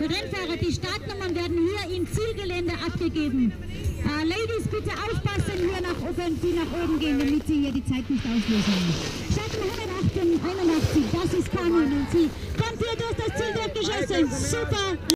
Rennfahrer. Die Startnummern werden hier im Zielgelände abgegeben. Äh, Ladies, bitte aufpassen, hier nach oben, die nach oben gehen, damit sie hier die Zeit nicht auslösen. Schatten 181, das ist Kanon und sie kommt hier durch das Ziel durchgeschossen. Super!